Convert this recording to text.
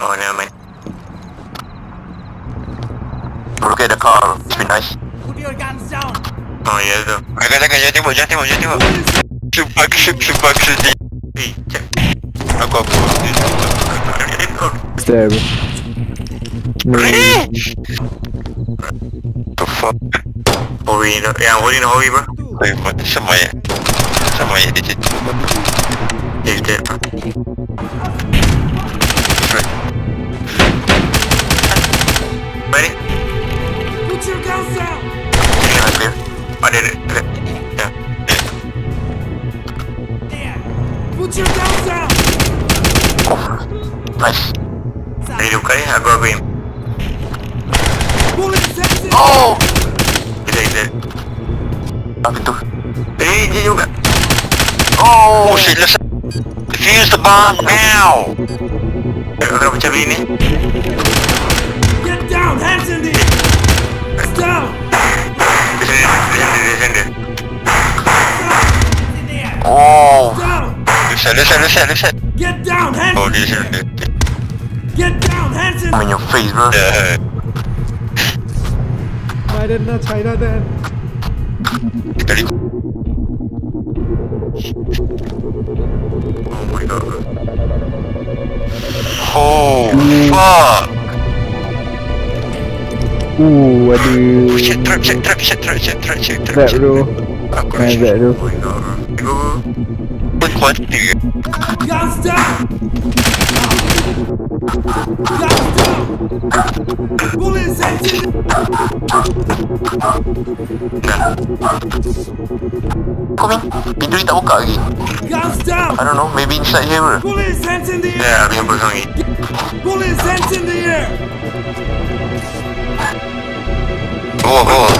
Oh, never mind. Look at the car. It's been nice. Put your guns down. Oh, ya tu. Jangan, jangan, jangan tembak, jangan tembak, jangan tembak. Sumpah, sumpah, sedih. Eh, cak. Aku, aku. Stare bro. Eh! The fuck? Hori, no. Yang Hori, no Hori, bro. Hori, sama ya. Sama ya, dia clear. Ada, ada, ada. Ya. There. Put your guns down. Nice. Kali, aku aku aim. Bullets sensing. Oh! Dia. Apa tu? Eh, dia juga. Oh, shit, let's... Defuse the bomb now! Macam ini? Get Oh. Listen, listen, listen, listen. Get down, Hanson! Oh. Get down, Hanson! I'm in your face, bro. Yeah. Why didn't I try that then? Oh my god. Oh, fuck! Ooh, aduh. Shit, trap, shit, trap, shit, trap, shit, trap, shit, trap, shit. That Trap! Aku Trap! That Trap! Oh Trap! god. Pintu ni tak buka lagi. Guns. I don't know, maybe inside here. hands in the air. Aku yang pegang ni. Bullets hands in the air. Bawah. bawah.